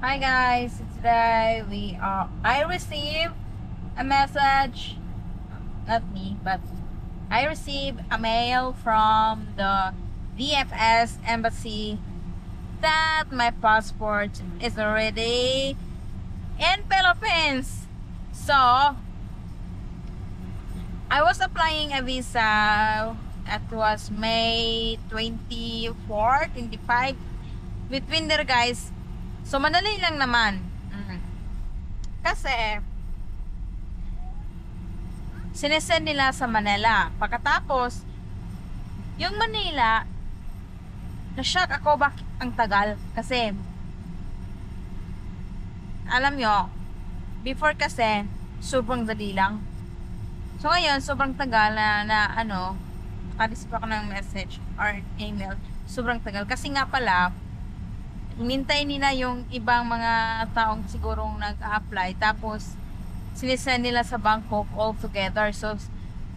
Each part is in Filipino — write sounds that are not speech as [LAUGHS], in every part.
Hi guys, today we are. I received a message, not me, but I received a mail from the VFS embassy that my passport is already in Philippines. So I was applying a visa. That was May 24, 25. Between there guys, So, madali lang naman. Mm. Kasi, sinesend nila sa Manila. Pagkatapos, yung Manila, na-shock ako bakit ang tagal. Kasi, alam nyo, before kasi, sobrang dali lang. So, ngayon, sobrang tagal na, na ano, nakareceive ako ng message or email. Sobrang tagal. Kasi nga pala, hinintay nila yung ibang mga taong sigurong nag-apply tapos sinesend nila sa Bangkok all together so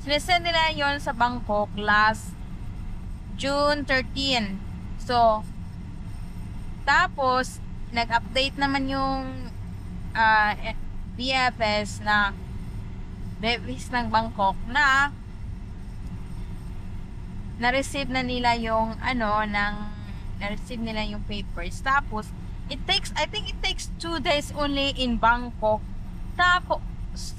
sinesend nila yon sa Bangkok last June 13 so tapos nag-update naman yung uh, BFS na Bevis ng Bangkok na na-receive na nila yung ano ng na-receive nila yung papers. Tapos, it takes, I think it takes two days only in Bangkok. Tapos,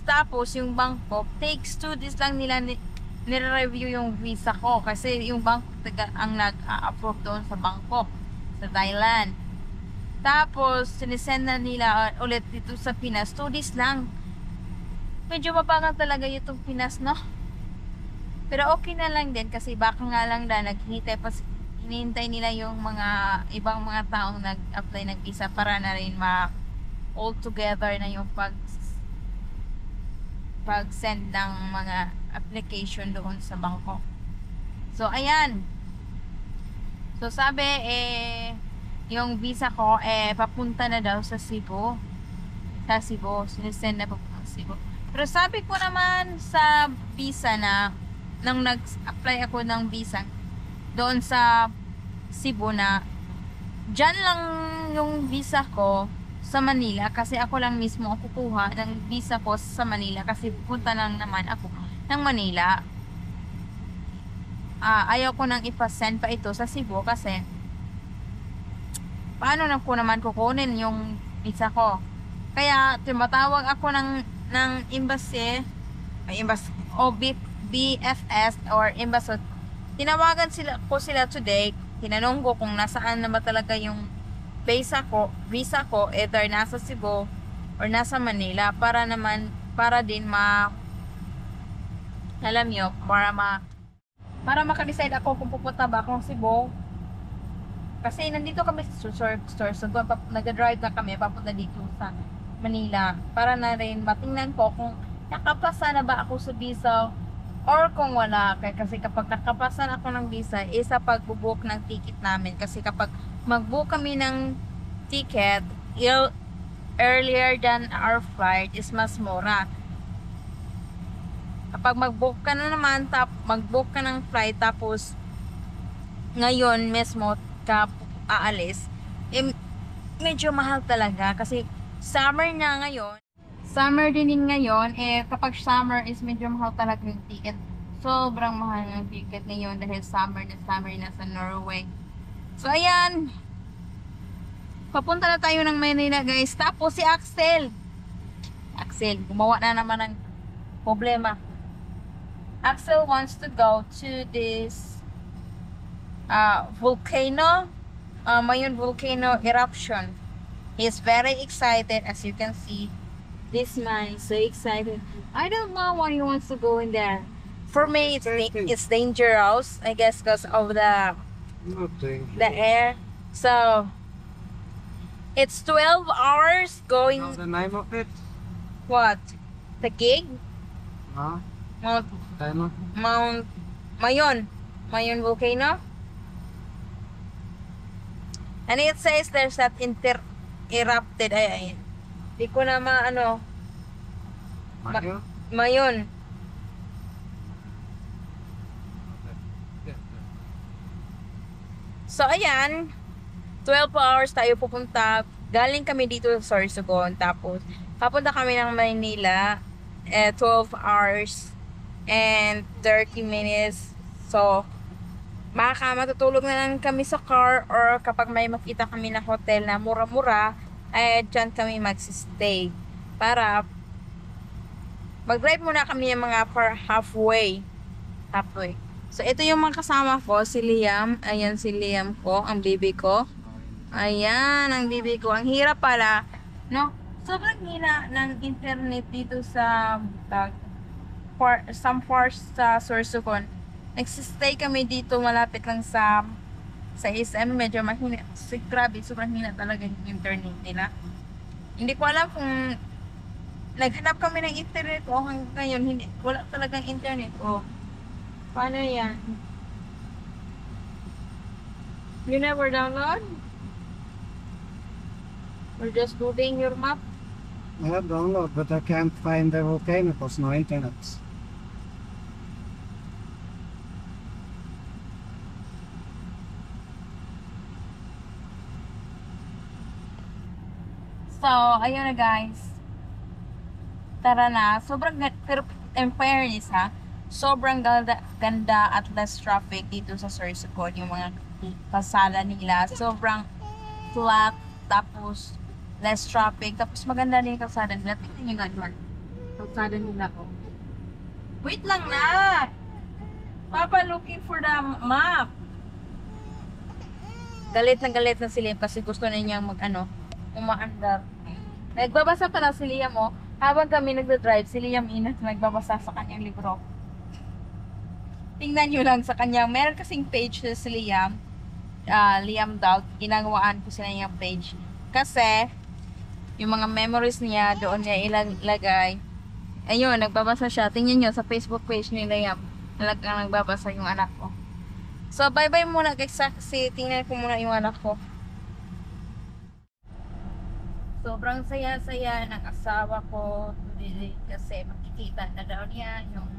tapos yung Bangkok, takes two days lang nila ni, nire-review yung visa ko. Kasi yung Bangkok ang nag-approve doon sa Bangkok, sa Thailand. Tapos, sinisend na nila ulit dito sa Pinas. Two days lang. Medyo mabagal talaga itong Pinas, no? Pero okay na lang din kasi baka nga lang na naghihintay pa hinihintay nila yung mga ibang mga taong nag-apply ng visa para na rin ma all together na yung pag pag send ng mga application doon sa Bangkok. So ayan. So sabi eh yung visa ko eh papunta na daw sa Cebu. Sa Cebu, sinesend na papunta sa Cebu. Pero sabi ko naman sa visa na nang nag-apply ako ng visa, doon sa Cebu na dyan lang yung visa ko sa Manila kasi ako lang mismo ang kukuha ng visa ko sa Manila kasi pupunta lang naman ako ng Manila. Uh, ayaw ko nang ipasend pa ito sa Cebu kasi paano na ko naman kukunin yung visa ko. Kaya tumatawag ako ng ng embassy, ay embassy o BFS or embassy tinawagan sila ko sila today. Tinanong ko kung nasaan na ba talaga yung visa ko, visa ko, either nasa Cebu or nasa Manila para naman para din ma alam nyo, para ma para maka-decide ako kung pupunta ba akong Cebu. Kasi nandito kami sa store, store so nag-drive na kami papunta dito sa Manila para na rin matingnan ko kung nakapasa na ba ako sa visa Or kung wala, kasi kapag nakapasan ako ng visa, isa pagbubook ng ticket namin. Kasi kapag magbook kami ng ticket, earlier than our flight is mas mura. Kapag magbook ka na naman, tap, magbook ka ng flight, tapos ngayon mismo ka aalis, eh, medyo mahal talaga. Kasi summer na ngayon, Summer din din ngayon, eh kapag summer is medyo mahal talaga yung ticket. Sobrang mahal ng ticket ngayon dahil summer na summer na sa Norway. So ayan, papunta na tayo ng Manila guys. Tapos si Axel, Axel, gumawa na naman ng problema. Axel wants to go to this uh, volcano, uh, Mayon volcano eruption. He's very excited as you can see. This man is so excited. I don't know why he wants to go in there. For me, it's it's dangerous. I guess because of the the air. So it's 12 hours going. Know the name of it? What? The gig? Huh? Mount Ano? Mount Mayon. Mayon volcano. And it says there's that inter erupted. Ay, ay. Di ko na maano. Mayo? Mayon. So, ayan. 12 hours tayo pupunta. galing kami dito sa Sorsogon, tapos papunta kami ng Maynila, eh, 12 hours and 30 minutes. So, baka matutulog na lang kami sa car or kapag may makita kami na hotel na mura-mura, ay dyan kami magsistay. Para mag-drive muna kami ng mga par halfway. Halfway. So, ito yung mga kasama ko, si Liam. Ayan si Liam ko, ang baby ko. Ayan, ang baby ko. Ang hirap pala, no? Sobrang hina ng internet dito sa tag, for, some parts sa Sorsogon. Nagsistay kami dito malapit lang sa sa SM. Medyo mahina. Si, grabe, sobrang hina talaga yung internet nila. Hindi ko alam kung naghanap kami ng internet o hanggang ngayon hindi, wala talagang internet o paano yan? You never download? Or just googling your map? I have download, but I can't find the volcano because no internet. So, ayun na guys. Tara na. Sobrang pero in fairness ha, sobrang ganda, ganda at less traffic dito sa Sorsogon. Yung mga kasala nila. Sobrang flat. Tapos, less traffic. Tapos maganda din yung kalsada nila. Tingnan nyo nga Mark. Kalsada nila ko. Wait lang na! Papa looking for the map. Galit na galit na si Liam kasi gusto na niyang mag ano, umaandar. Nagbabasa pala si Liam oh. Habang kami nagda-drive, si Liam inat nagbabasa sa kanyang libro. Tingnan nyo lang sa kanyang, meron kasing page na si Liam, ah, Liam Dog, ginagawaan ko sila niyang page. Kasi, yung mga memories niya, doon niya ilalagay. Ayun, nagbabasa siya. Tingnan nyo sa Facebook page ni Liam. Talagang nagbabasa yung anak ko. So, bye-bye muna guys kasi tingnan ko muna yung anak ko. Sobrang saya-saya ng asawa ko kasi makikita na daw niya yung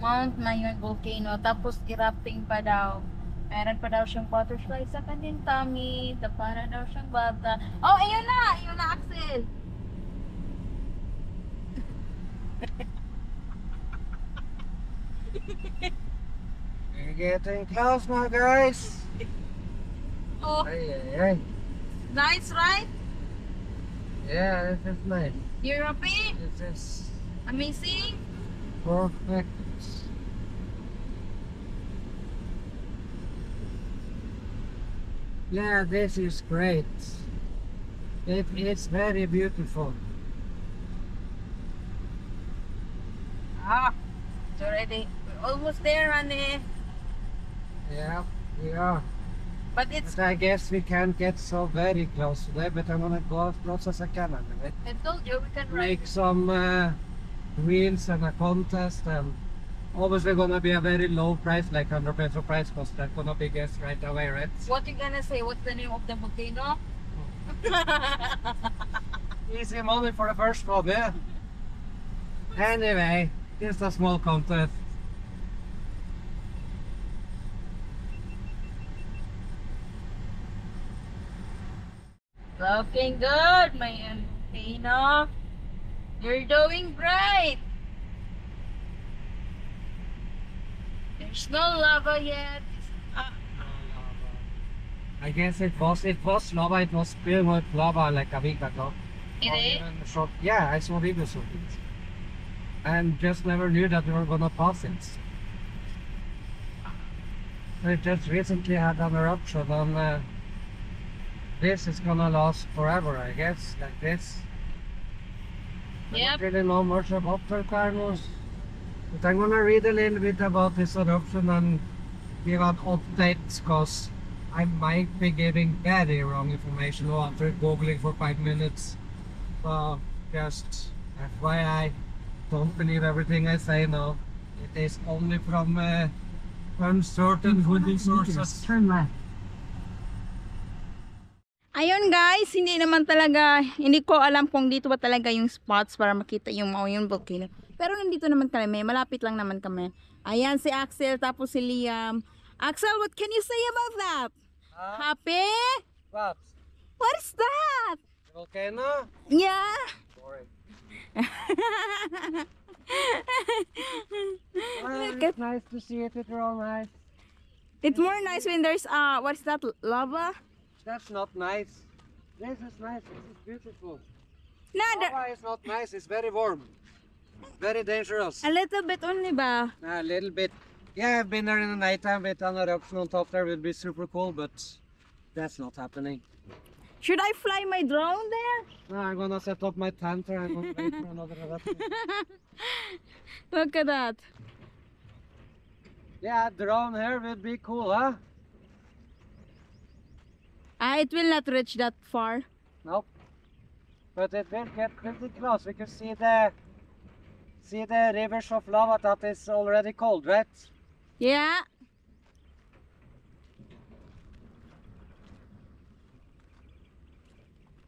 Mount Mayon volcano tapos erupting pa daw. Meron pa daw siyang butterfly sa kanyang tummy, na para daw siyang bata. Oh, ayun na! Ayun na, Axel! We're getting close now, guys. Oh, Ay, ay, ay. nice, right? Yeah, this is nice. You're happy? This is Amazing? perfect. Yeah, this is great. It, It is very beautiful. Ah, it's already, almost there, honey. Yeah, we are. But it's, But I guess we can't get so very close today, but I'm gonna go as close as I can anyway. I told you we can ride. Make some uh, reels and a contest and obviously gonna be a very low price, like 100 peso price, because that's gonna be guessed right away, right? What you gonna say? What's the name of the volcano? [LAUGHS] Easy money for [LAUGHS] the first one, yeah. Anyway, just a small contest. Looking good, my volcano. You're doing great. There's no lava yet. Ah, I guess it was it was lava, it was filled with lava like a week ago. it is? short- yeah, I saw videos of it. And just never knew that we were gonna pass it. We just recently had an eruption on. uh, this is gonna last forever, I guess, like this. I Yep. don't really know much about volcanoes. But I'm gonna read a little bit about this eruption and give out updates because I might be giving very wrong information or after googling for five minutes. So just FYI, don't believe everything I say now. It is only from uh, uncertain good sources. Turn left. Ayun guys, hindi naman talaga, hindi ko alam kung dito ba talaga yung spots para makita yung Mauyong volcano. Pero nandito naman kami, malapit lang naman kami. Ayan si Axel, tapos si Liam. Axel, what can you say about that? Happy? But What is that? Volcano? Yeah. Boring. [LAUGHS] Look it's nice to see it with your own eyes. It's more nice when there's uh what's that lava? That's not nice. This is nice. This is beautiful. No, Lava is not nice. It's very warm. Very dangerous. a little bit only ba? A little bit. Yeah, I've been there in the nighttime with an eruption on top there. Would be super cool, but that's not happening. Should I fly my drone there? No, I'm gonna set up my tent there. I'm gonna wait for another [LAUGHS] eruption. Look at that. Yeah, drone here would be cool, huh? Ah, it will not reach that far. Nope. But it will get pretty close. We can see the see the rivers of lava that is already cold, right? Yeah.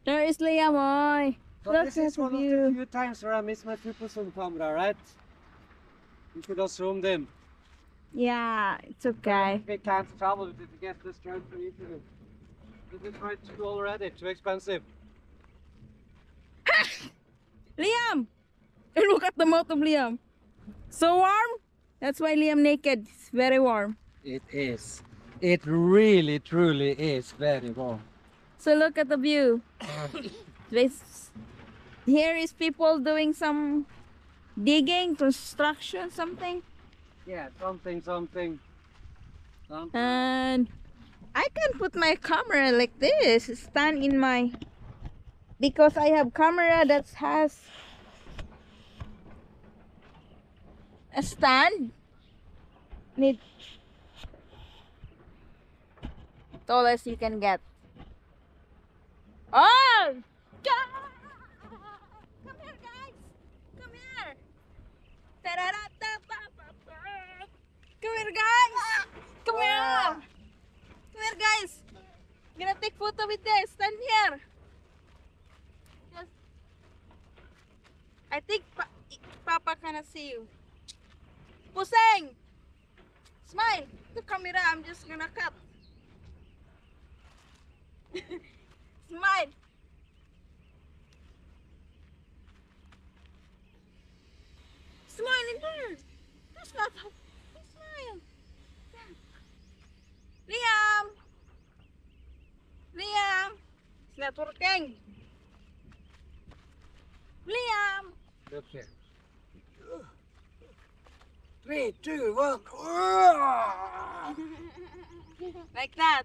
There is Liam, oy. But Look this is one of the few times where I miss my focus on camera, right? You could have zoomed in. Yeah, it's okay. We can't travel to get this trend for easily. Is way too already, too expensive. [LAUGHS] Liam! Look at the mouth of Liam. So warm? That's why Liam naked. It's very warm. It is. It really, truly is very warm. So look at the view. [COUGHS] This, here is people doing some digging, construction, something. Yeah, something, something. something. And I can put my camera like this, stand in my because I have camera that has a stand. Need tallest you can get. Oh! Come here, guys! Come here! Come here, guys! Come here! Here, guys! Gonna take photo with this. Stand here. I think pa Papa cannot see you. Puseng! Smile! The camera, I'm just gonna cut. [LAUGHS] here. Three, two, one. [LAUGHS] Like that.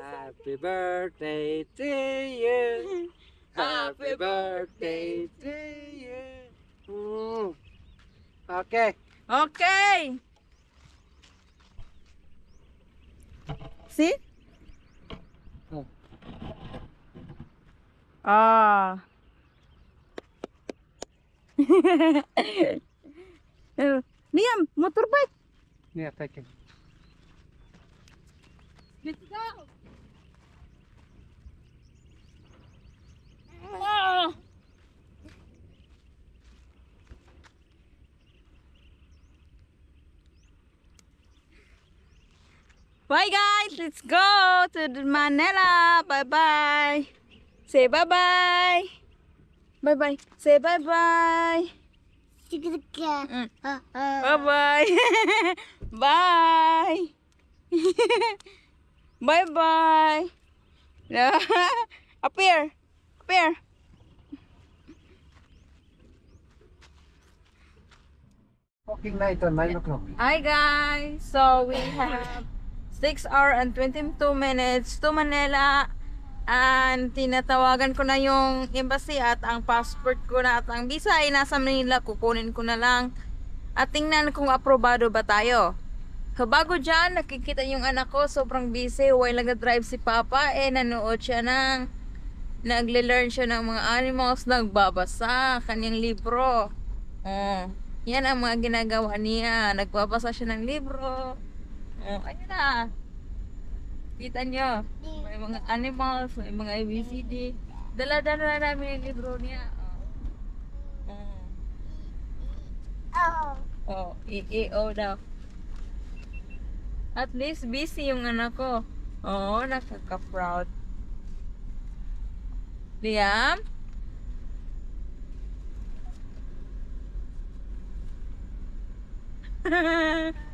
Happy birthday to you. Happy birthday to you. Mm. Okay. Okay. See? Ah. [LAUGHS] Liam, motorbike. Yeah, thank you. Let's go. Ah. Bye guys, let's go to Manila. Bye bye. Say [LAUGHS] bye bye. Bye bye. Say bye bye. Mm. Bye bye. bye. bye bye. up here. Up here. Fucking night on 9 o'clock. Hi guys! So we have 6 hour and 22 minutes to Manila and tinatawagan ko na yung embassy at ang passport ko na at ang visa ay nasa Manila kukunin ko na lang at tingnan kung aprobado ba tayo. Bago dyan, nakikita yung anak ko sobrang busy while nag-drive si Papa eh nanood siya ng nagle-learn siya ng mga animals nagbabasa kanyang libro. Oh, yan ang mga ginagawa niya. Nagbabasa siya ng libro. Oh, ayun na. Kita nyo. May mga animals, may mga ABCD. Dala-dala namin yung libro niya. Oh. Oh. Oh, E-E-O daw. At least busy yung anak ko. Oo, nakaka-proud. Liam? [LAUGHS]